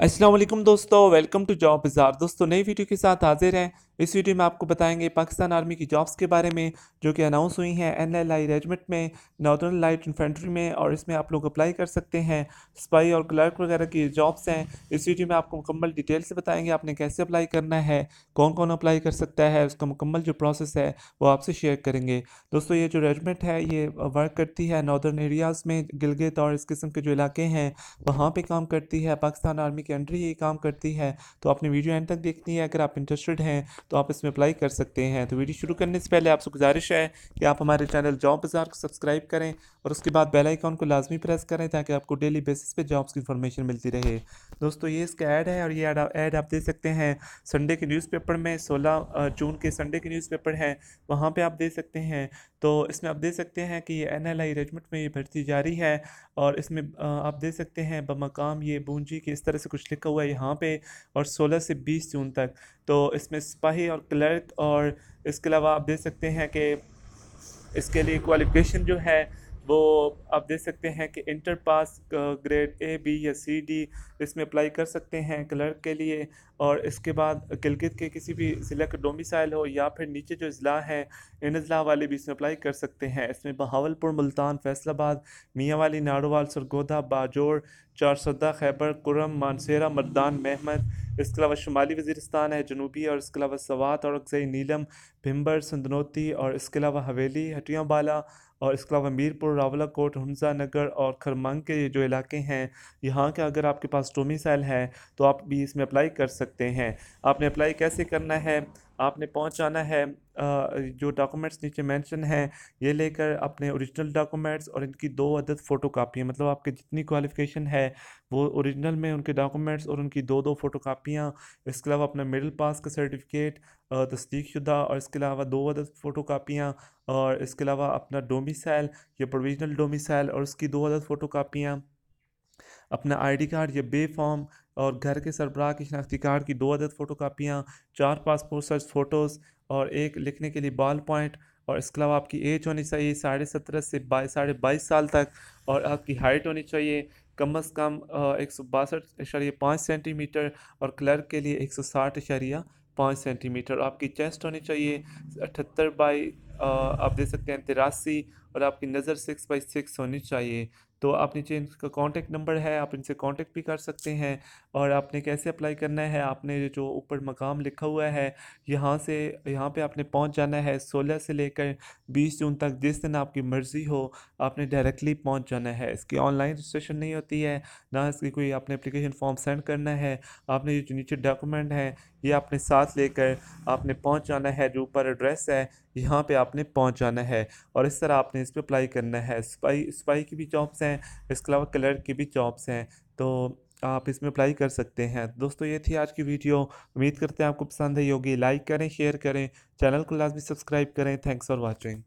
السلام علیکم دوستو ویلکم ٹو جاب بازار دوستو نئی ویڈیو کے ساتھ حاضر ہیں۔ اس ویڈیو میں آپ کو بتائیں گے پاکستان آرمی کی جابز کے بارے میں، جو کہ اناؤنس ہوئی ہیں این ایل آئی ریجمنٹ میں نارتھرن لائٹ انفینٹری میں، اور اس میں آپ لوگ اپلائی کر سکتے ہیں۔ سپائی اور کلرک وغیرہ کی جابز ہیں۔ اس ویڈیو میں آپ کو مکمل ڈیٹیل سے بتائیں گے آپ نے کیسے اپلائی کرنا ہے، کون کون اپلائی کر سکتا ہے، اس کا مکمل جو پروسیس ہے وہ آپ سے شیئر کریں گے۔ دوستو، یہ جو ریجمنٹ ہے، یہ ورک کرتی ہے نارتھرن ایریاز میں گلگت اور اس قسم کے جو علاقے ہیں، وہاں پہ کام کرتی ہے۔ پاکستان آرمی کے انڈر ہی کام کرتی ہے۔ تو اپنی ویڈیو اینڈ تک دیکھنی ہے۔ اگر آپ انٹرسٹڈ ہیں تو آپ اس میں اپلائی کر سکتے ہیں۔ تو ویڈیو شروع کرنے سے پہلے آپ سے گزارش ہے کہ آپ ہمارے چینل جاب بازار کو سبسکرائب کریں اور اس کے بعد بیل آئیکن کو لازمی پریس کریں تاکہ آپ کو ڈیلی بیسس پہ جابس کی انفارمیشن ملتی رہے۔ دوستو، یہ اس کا ایڈ ہے اور یہ ایڈ آپ دیکھ سکتے ہیں سنڈے کے نیوز پیپر میں، سولہ جون کے سنڈے کے نیوز پیپر ہیں۔ وہاں پہ آپ دیکھ سکتے ہیں۔ تو اس میں آپ دیکھ سکتے ہیں کہ یہ این ایل آئی ریجمنٹ میں یہ بھرتی جاری ہے اور اس میں آپ دیکھ سکتے ہیں بمقام یہ بونجی کی اس طرح سے کچھ لکھا ہوا ہے یہاں پہ اور سولہ سے بیس جون تک۔ تو اس میں سپاہی اور کلرک اور اس کے علاوہ آپ دیکھ سکتے ہیں کہ اس کے لیے کوالیفکیشن جو ہے وہ آپ دیکھ سکتے ہیں کہ inter pass grade A B یا سی ڈی اس میں اپلائی کر سکتے ہیں کلرک کے لیے اور اس کے بعد گلگت کے کسی بھی ضلع کا ڈومیسائل ہو یا پھر نیچے جو اضلاع ہیں ان اضلاع والے بھی اس میں اپلائی کر سکتے ہیں۔ اس میں بہاول پور ملتان، فیصل آباد، میاں والی ناڑوال سرگودھا باجوڑ چار سدہ خیبر کرم مانسیرہ مردان محمد، اس کے علاوہ شمالی وزیرستان ہے جنوبی اور اس کے علاوہ سوات اور اکزئی نیلم، بھمبر، سندنوتی اور اس کے علاوہ حویلی ہٹیاں بالا اور اس کے علاوہ میرپور، راولہ کوٹ، ہنزا نگر اور کھرمنگ کے جو علاقے ہیں، یہاں کے اگر آپ کے پاس ڈومیسائل ہے تو آپ بھی اس میں اپلائی کر سکتے ہیں۔ آپ نے اپلائی کیسے کرنا ہے؟ آپ نے پہنچ جانا ہے؟ جو ڈاکومنٹس نیچے مینشن ہیں، یہ لے کر اپنے اوریجنل ڈاکومنٹس اور ان کی دو عدد فوٹو کاپیاں مطلب آپ کے جتنی کوالیفکیشن ہے، وہ اوریجنل میں ان کے ڈاکومنٹس اور ان کی دو دو فوٹو کاپیاں اس کے علاوہ اپنا مڈل پاس کا سرٹیفکیٹ تصدیق شدہ اور اس کے علاوہ دو عدد فوٹو کاپیاں اور اس کے علاوہ اپنا ڈومیسائل یا پروویژنل ڈومیسائل اور اس کی دو عدد فوٹو کاپیاں اپنا آئی ڈی کارڈ یا بے فارم اور گھر کے سربراہ کی شناختی کارڈ کی دو عدد فوٹو کاپیاں، چار پاسپورٹ سائز فوٹوز اور ایک لکھنے کے لیے بال پوائنٹ اور اس کے علاوہ آپ کی ایج ہونی چاہیے ساڑھے سترہ سے بائی ساڑھے بائیس سال تک اور آپ کی ہائٹ ہونی چاہیے کم از کم ایک سو باسٹھ اشاریہ پانچ سینٹی میٹر اور کلرک کے لیے ایک سو ساٹھ اشاریہ پانچ سینٹی میٹر آپ کی چیسٹ ہونی چاہیے اٹھتر بائی آپ دیکھ سکتے ہیں تراسی اور آپ کی نظر سکس بائی سکس ہونی چاہیے۔ تو آپ نیچے ان کا کانٹیکٹ نمبر ہے، آپ ان سے کانٹیکٹ بھی کر سکتے ہیں۔ اور آپ نے کیسے اپلائی کرنا ہے؟ آپ نے جو اوپر مقام لکھا ہوا ہے، یہاں سے، یہاں پہ آپ نے پہنچ جانا ہے سولہ سے لے کر بیس جون تک، جس دن آپ کی مرضی ہو، آپ نے ڈائریکٹلی پہنچ جانا ہے۔ اس کی آن لائن رجسٹریشن نہیں ہوتی ہے، نہ اس کی کوئی آپ نے اپلیکیشن فارم سینڈ کرنا ہے۔ آپ نے جو نیچے ڈاکومنٹ ہیں یہ اپنے ساتھ لے کر آپ نے پہنچ جانا ہے، جو اوپر ایڈریس ہے، یہاں پہ آپ آپ نے پہنچ جانا ہے اور اس طرح آپ نے اس پہ اپلائی کرنا ہے۔ سپائی سپائی کی بھی جابس ہیں، اس کے علاوہ کلر کی بھی جابس ہیں۔ تو آپ اس میں اپلائی کر سکتے ہیں۔ دوستو، یہ تھی آج کی ویڈیو۔ امید کرتے ہیں آپ کو پسند ہے ہوگی۔ لائک کریں، شیئر کریں۔ چینل کو لازمی سبسکرائب کریں۔ Thanks for watching